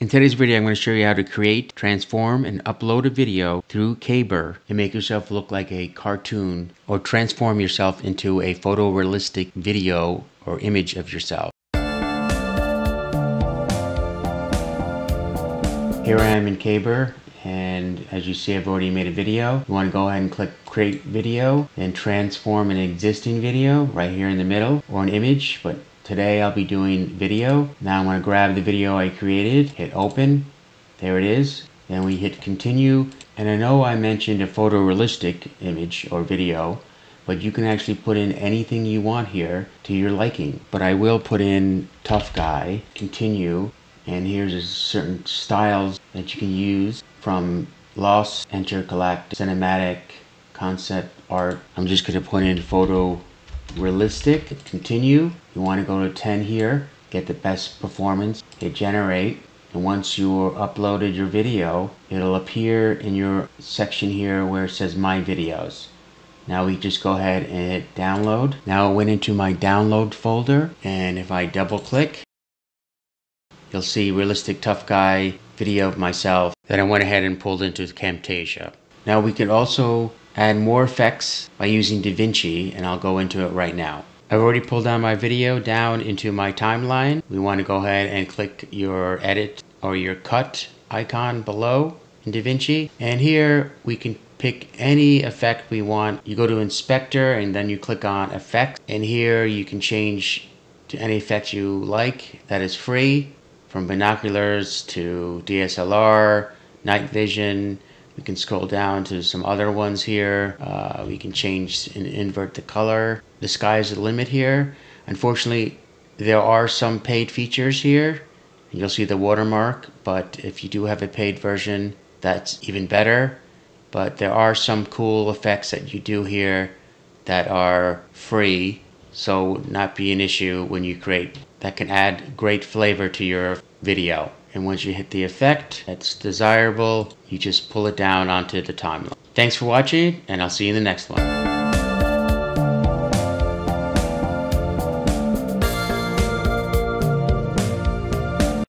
In today's video, I'm going to show you how to create, transform, and upload a video through Kaiber and make yourself look like a cartoon or transform yourself into a photorealistic video or image of yourself. Here I am in Kaiber and as you see I've already made a video. You want to go ahead and click create video and transform an existing video right here in the middle or an image but Today I'll be doing video. Now I'm going to grab the video I created, hit open, there it is. Then we hit continue. And I know I mentioned a photorealistic image or video, but you can actually put in anything you want here to your liking. But I will put in tough guy, continue, and here's a certain styles that you can use from lost, intergalactic, cinematic, concept art. I'm just going to put in photo realistic, continue. You want to go to 10 here, get the best performance, hit generate. And once you uploaded your video, it'll appear in your section here where it says my videos. Now we just go ahead and hit download. Now it went into my download folder and if I double click, you'll see realistic tough guy video of myself that I went ahead and pulled into Camtasia. Now we could also add more effects by using DaVinci and I'll go into it right now. I've already pulled down my video down into my timeline. We want to go ahead and click your edit or your cut icon below in DaVinci and here we can pick any effect we want. You go to inspector and then you click on effects and here you can change to any effect you like that is free from binoculars to DSLR, night vision, we can scroll down to some other ones here. Uh, we can change and invert the color. The sky is the limit here. Unfortunately, there are some paid features here. You'll see the watermark, but if you do have a paid version, that's even better. But there are some cool effects that you do here that are free, so not be an issue when you create. That can add great flavor to your video. And once you hit the effect that's desirable, you just pull it down onto the timeline. Thanks for watching, and I'll see you in the next one.